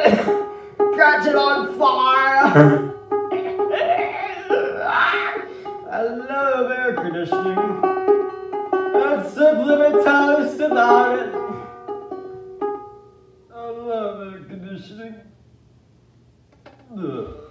Catch it on fire! I love air conditioning. And simply be toast about it. I love air conditioning. Ugh.